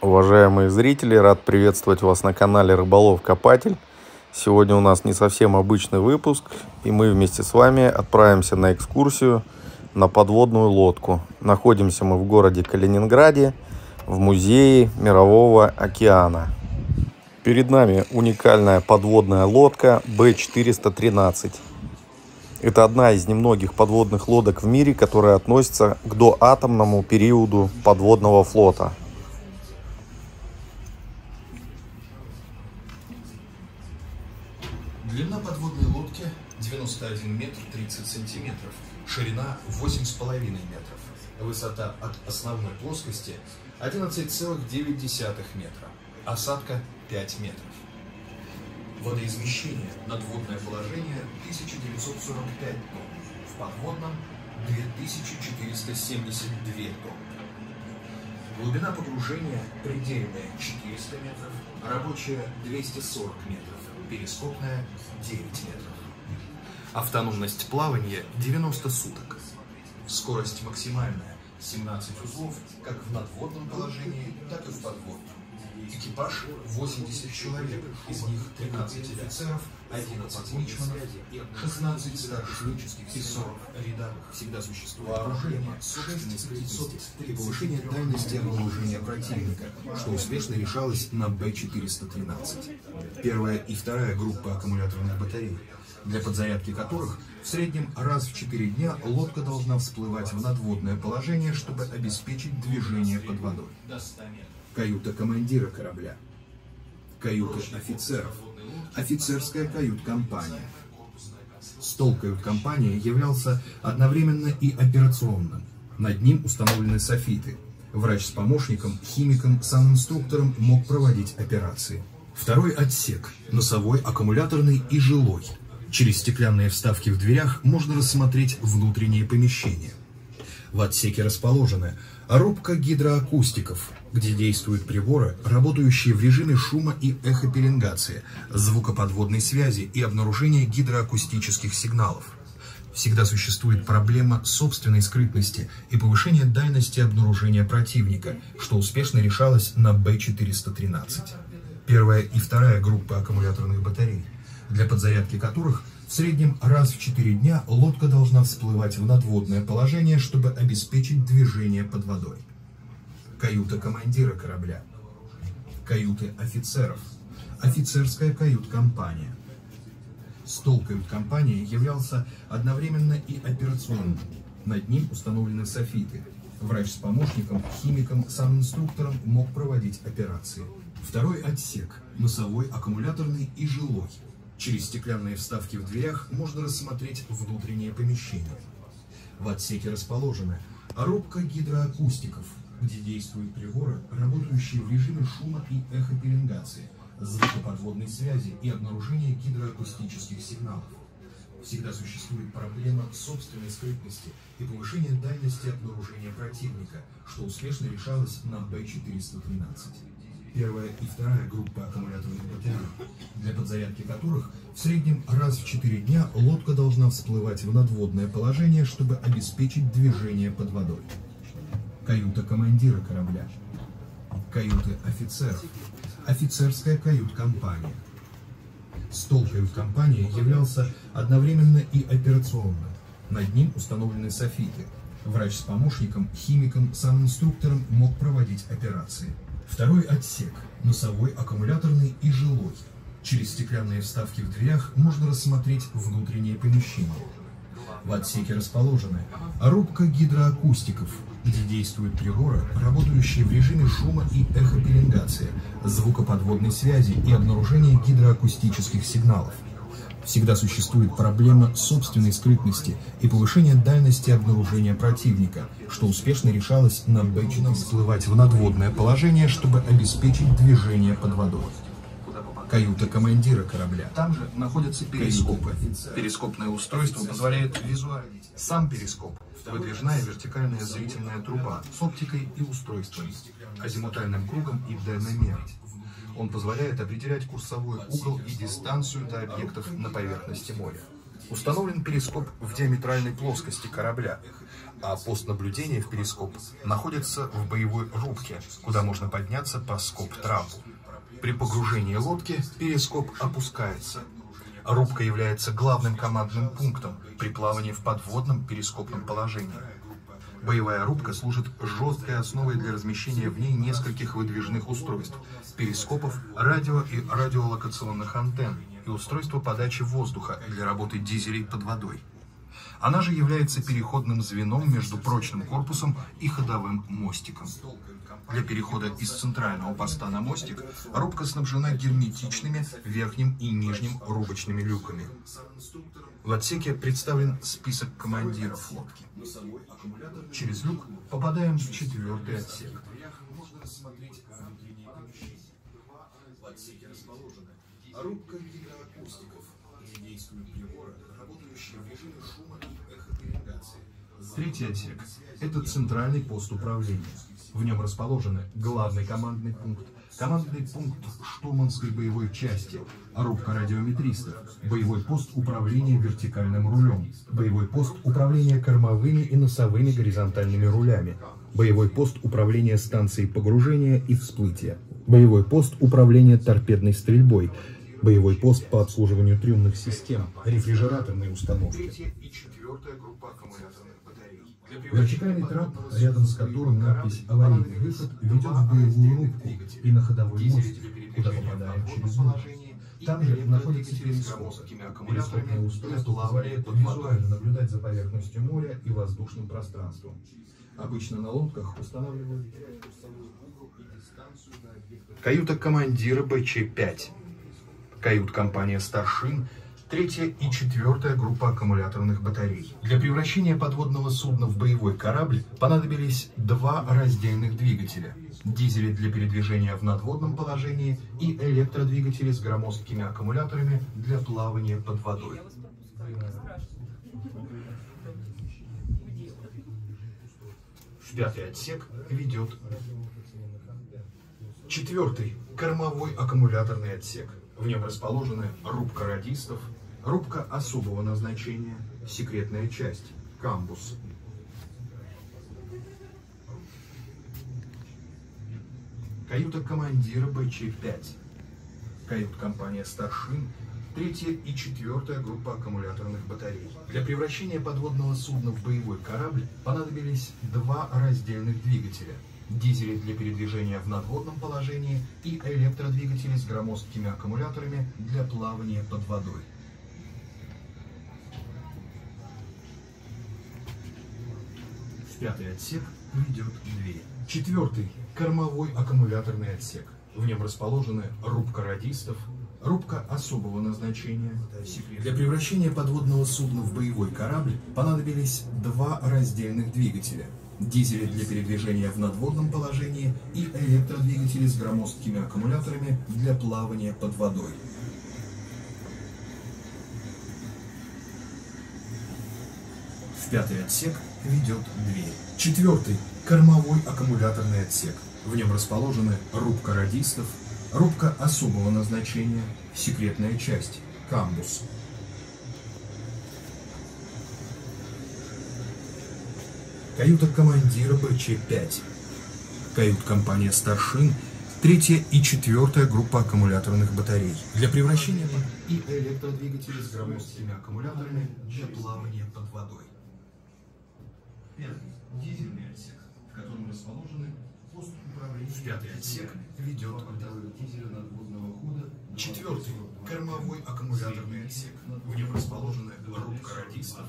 Уважаемые зрители, рад приветствовать вас на канале Рыболов Копатель. Сегодня у нас не совсем обычный выпуск, и мы вместе с вами отправимся на экскурсию на подводную лодку. Находимся мы в городе Калининграде, в музее Мирового океана. Перед нами уникальная подводная лодка B413. Это одна из немногих подводных лодок в мире, которая относится к доатомному периоду подводного флота – сантиметров, ширина 8,5 метров, высота от основной плоскости 11,9 метра, осадка 5 метров. Водоизмещение, надводное положение 1945 тонн, в подводном 2472 тонны. Глубина погружения предельная 400 метров, рабочая 240 метров. Перископная 9 метров. Автономность плавания 90 суток. Скорость максимальная 17 узлов как в надводном положении, так и в подводном. Экипаж 80 человек, из них 13 офицеров, 11 мичманов, 16 старших и 40 рядовых. Всегда существует вооружение, собственность 500 и дальности обнаружения противника, что успешно решалось на Б-413. Первая и вторая группа аккумуляторных батарей, для подзарядки которых в среднем раз в 4 дня лодка должна всплывать в надводное положение, чтобы обеспечить движение под водой каюта командира корабля, каюта офицеров, офицерская кают-компания. Стол кают-компании являлся одновременно и операционным. Над ним установлены софиты. Врач с помощником, химиком, инструктором мог проводить операции. Второй отсек – носовой, аккумуляторный и жилой. Через стеклянные вставки в дверях можно рассмотреть внутренние помещения. В отсеке расположены рубка гидроакустиков, где действуют приборы, работающие в режиме шума и эхопеленгации, звукоподводной связи и обнаружения гидроакустических сигналов. Всегда существует проблема собственной скрытности и повышения дальности обнаружения противника, что успешно решалось на Б-413. Первая и вторая группы аккумуляторных батарей, для подзарядки которых в среднем раз в 4 дня лодка должна всплывать в надводное положение, чтобы обеспечить движение под водой каюта командира корабля, каюты офицеров, офицерская кают-компания. Стол кают-компании являлся одновременно и операционным. Над ним установлены софиты. Врач с помощником, химиком, сам инструктором мог проводить операции. Второй отсек – носовой, аккумуляторный и жилой. Через стеклянные вставки в дверях можно рассмотреть внутреннее помещение. В отсеке расположены рубка гидроакустиков – где действуют приборы, работающие в режиме шума и эхопеленгации, звукоподводной связи и обнаружения гидроакустических сигналов. Всегда существует проблема собственной скрытности и повышения дальности обнаружения противника, что успешно решалось на Б-413. Первая и вторая группа аккумуляторных батарей, для подзарядки которых в среднем раз в 4 дня лодка должна всплывать в надводное положение, чтобы обеспечить движение под водой каюта командира корабля, каюты офицеров, офицерская кают-компания. Стол кают-компании являлся одновременно и операционным. Над ним установлены софиты. Врач с помощником, химиком, сам инструктором мог проводить операции. Второй отсек – носовой, аккумуляторный и жилой. Через стеклянные вставки в дверях можно рассмотреть внутреннее помещение. В отсеке расположены рубка гидроакустиков, где действуют приборы, работающие в режиме шума и эхопеленгации, звукоподводной связи и обнаружения гидроакустических сигналов. Всегда существует проблема собственной скрытности и повышения дальности обнаружения противника, что успешно решалось на Бэчином всплывать в надводное положение, чтобы обеспечить движение под водой каюта командира корабля. Там же находятся перископы. Перископное устройство позволяет визуалить сам перископ, выдвижная вертикальная зрительная труба с оптикой и устройством, азимутальным кругом и дальномером. Он позволяет определять курсовой угол и дистанцию до объектов на поверхности моря. Установлен перископ в диаметральной плоскости корабля, а пост наблюдения в перископ находится в боевой рубке, куда можно подняться по скоб-трапу. При погружении лодки перископ опускается. Рубка является главным командным пунктом при плавании в подводном перископном положении. Боевая рубка служит жесткой основой для размещения в ней нескольких выдвижных устройств, перископов, радио и радиолокационных антенн и устройства подачи воздуха для работы дизелей под водой. Она же является переходным звеном между прочным корпусом и ходовым мостиком. Для перехода из центрального поста на мостик рубка снабжена герметичными верхним и нижним рубочными люками. В отсеке представлен список командиров лодки. Через люк попадаем в четвертый отсек. Третий отсек – это центральный пост управления. В нем расположены главный командный пункт, командный пункт штурманской боевой части, рубка радиометристов, боевой пост управления вертикальным рулем, боевой пост управления кормовыми и носовыми горизонтальными рулями, боевой пост управления станцией погружения и всплытия, боевой пост управления торпедной стрельбой, боевой пост по обслуживанию трюмных систем, рефрижераторные установки. Вертикальный трап, рядом с которым надпись «Аварийный выход» ведет в боевую рубку и на ходовой мостик, куда попадаем через люк. Там же находится перископ. Перископное устройство позволяет визуально наблюдать за поверхностью моря и воздушным пространством. Обычно на лодках устанавливают Каюта командира БЧ-5. Кают-компания «Старшин» третья и четвертая группа аккумуляторных батарей. Для превращения подводного судна в боевой корабль понадобились два раздельных двигателя. Дизели для передвижения в надводном положении и электродвигатели с громоздкими аккумуляторами для плавания под водой. Пятый отсек ведет четвертый кормовой аккумуляторный отсек. В нем расположены рубка радистов, рубка особого назначения, секретная часть, камбус. Каюта командира БЧ-5. Кают-компания «Старшин», третья и четвертая группа аккумуляторных батарей. Для превращения подводного судна в боевой корабль понадобились два раздельных двигателя – дизели для передвижения в надводном положении и электродвигатели с громоздкими аккумуляторами для плавания под водой. В пятый отсек ведет дверь. Четвертый – кормовой аккумуляторный отсек. В нем расположены рубка радистов, рубка особого назначения. Для превращения подводного судна в боевой корабль понадобились два раздельных двигателя – дизели для передвижения в надводном положении и электродвигатели с громоздкими аккумуляторами для плавания под водой. В пятый отсек ведет дверь. Четвертый – кормовой аккумуляторный отсек. В нем расположены рубка радистов, рубка особого назначения, секретная часть, камбус. Каюта командира БЧ-5. Кают-компания «Старшин», третья и четвертая группа аккумуляторных батарей. Для превращения и электродвигатели с громоздкими аккумуляторами для плавания под водой. Пятый. Дизельный отсек, в котором расположены пост управления. В пятый отсек ведет. Четвертый. Кормовой аккумуляторный отсек. В нем расположены рубка радистов,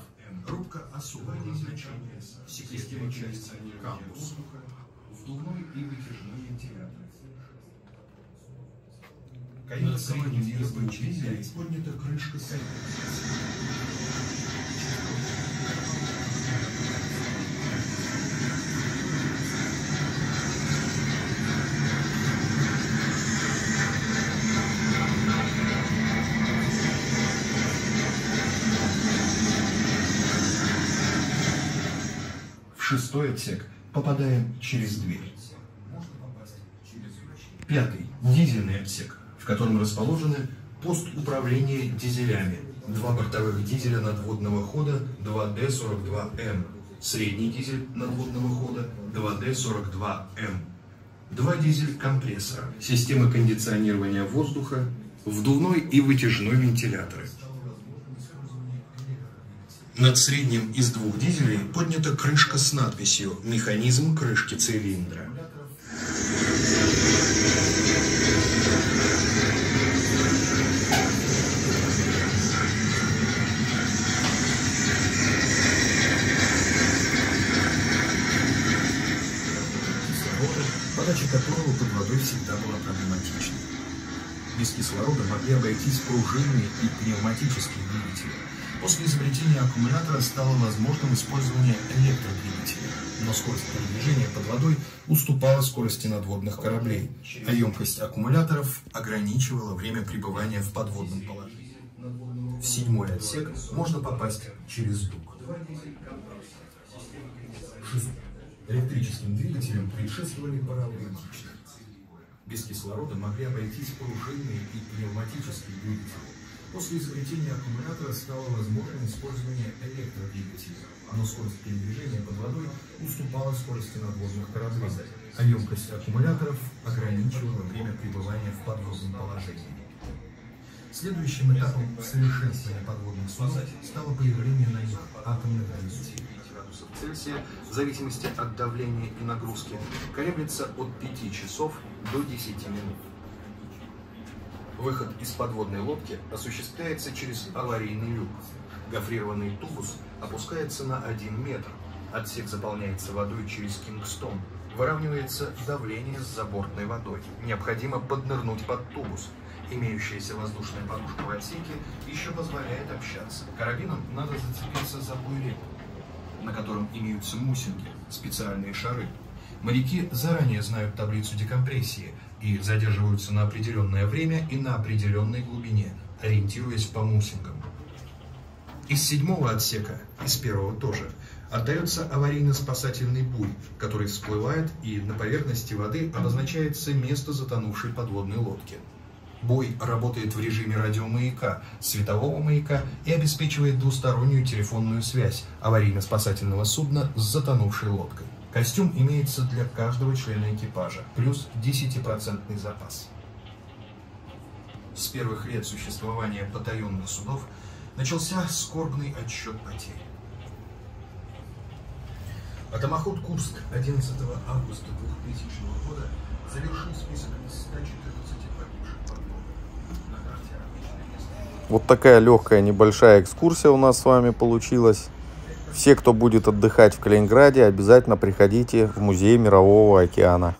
Рубка особого назначения, секретная часть кампус, вдувной и вытяжной вентилятор. Каюта командира БЧ поднята крышка каюты. Шестой отсек попадаем через дверь. Пятый – дизельный отсек, в котором расположены пост управления дизелями, Два бортовых дизеля надводного хода 2D42М. Средний дизель надводного хода 2D42М. Два дизель-компрессора. Системы кондиционирования воздуха, вдувной и вытяжной вентиляторы. Над средним из двух дизелей поднята крышка с надписью «Механизм крышки цилиндра». подача которого под водой всегда была проблематичной. Без кислорода могли обойтись пружинные и пневматические двигатели. После изобретения аккумулятора стало возможным использование электродвигателей, но скорость передвижения под водой уступала скорости надводных кораблей, а емкость аккумуляторов ограничивала время пребывания в подводном положении. В седьмой отсек можно попасть через люк. Электрическим двигателям предшествовали паровые машины. Без кислорода могли обойтись пружинные и пневматические двигатели. После изобретения аккумулятора стало возможным использование электродвигателей, но скорость передвижения под водой уступала скорости надводных кораблей, а емкость аккумуляторов ограничивала время пребывания в подводном положении. Следующим этапом совершенствования подводных судов стало появление на них атомных двигателей Цельсия в зависимости от давления и нагрузки колеблется от 5 часов до 10 минут. Выход из подводной лодки осуществляется через аварийный люк. Гофрированный тубус опускается на 1 метр. Отсек заполняется водой через Кингстон. Выравнивается давление с забортной водой. Необходимо поднырнуть под тубус. Имеющаяся воздушная подушка в отсеке еще позволяет общаться. Карабином надо зацепиться за буйлет, на котором имеются мусинки, специальные шары. Моряки заранее знают таблицу декомпрессии и задерживаются на определенное время и на определенной глубине, ориентируясь по мусингам. Из седьмого отсека, из первого тоже, отдается аварийно-спасательный буй, который всплывает и на поверхности воды обозначается место затонувшей подводной лодки. Бой работает в режиме радиомаяка, светового маяка и обеспечивает двустороннюю телефонную связь аварийно-спасательного судна с затонувшей лодкой. Костюм имеется для каждого члена экипажа, плюс 10% запас. С первых лет существования батальонных судов начался скорбный отсчет потерь. Атомоход Курск 11 августа 2000 года завершил список из 114 погибших места Вот такая легкая небольшая экскурсия у нас с вами получилась. Все, кто будет отдыхать в Калининграде, обязательно приходите в музей Мирового океана.